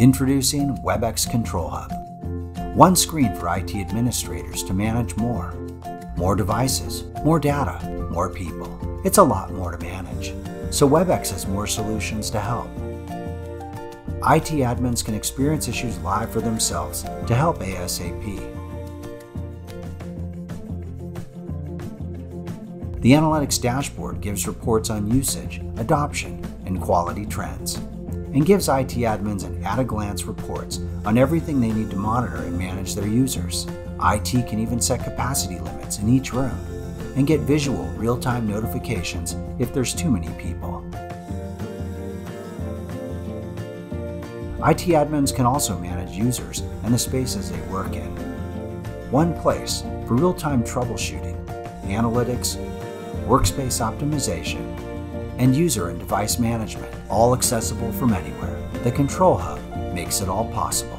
Introducing WebEx Control Hub. One screen for IT administrators to manage more. More devices, more data, more people. It's a lot more to manage. So WebEx has more solutions to help. IT admins can experience issues live for themselves to help ASAP. The Analytics dashboard gives reports on usage, adoption, and quality trends and gives IT admins an at a glance reports on everything they need to monitor and manage their users. IT can even set capacity limits in each room and get visual real time notifications if there's too many people. IT admins can also manage users and the spaces they work in. One place for real time troubleshooting, analytics, workspace optimization, and user and device management, all accessible from anywhere. The Control Hub makes it all possible.